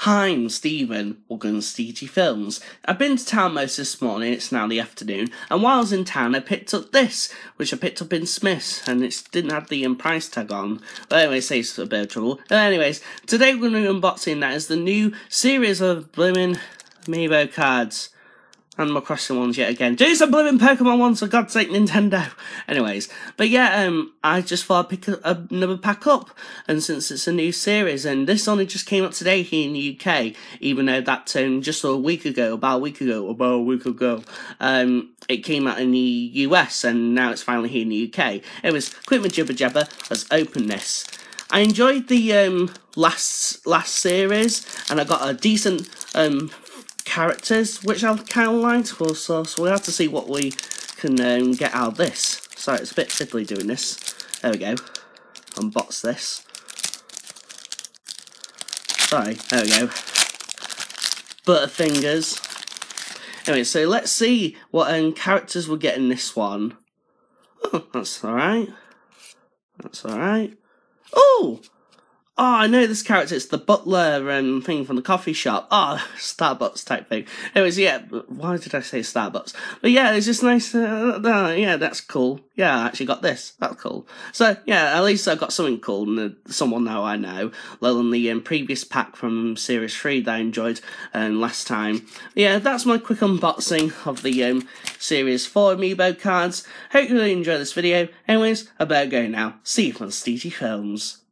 Hi, I'm Stephen. Welcome to Films. I've been to town most this morning, it's now the afternoon, and while I was in town I picked up this, which I picked up in Smith's, and it didn't have the um, price tag on. But anyway, saves a bit of trouble. But anyways, today we're going to be unboxing that is the new series of blooming Amiibo cards. Animal Crossing ones yet again. Do some blooming Pokemon ones, for God's sake, Nintendo. Anyways, but yeah, um, I just thought I'd pick a, another pack up, and since it's a new series, and this only just came up today here in the UK, even though that um, just a week ago, about a week ago, about a week ago, um, it came out in the US, and now it's finally here in the UK. It was quick my jibber jabber. Let's open this. I enjoyed the um, last last series, and I got a decent um, characters, which I kind of liked also, so we'll have to see what we can um, get out of this. Sorry, it's a bit fiddly doing this. There we go. Unbox this. Sorry, there we go. Butterfingers. Anyway, so let's see what um, characters we get in this one. Oh, that's alright. That's alright. Oh! Oh, I know this character. It's the butler and thing from the coffee shop. Oh, Starbucks type thing. Anyways, yeah. Why did I say Starbucks? But yeah, it's just nice. Uh, uh, yeah, that's cool. Yeah, I actually got this. That's cool. So yeah, at least I got something cool and uh, someone now I know. Other than the um, previous pack from Series Three that I enjoyed um, last time. Yeah, that's my quick unboxing of the um, Series Four Amiibo cards. Hope you really enjoyed this video. Anyways, I better go now. See you from Steety Films.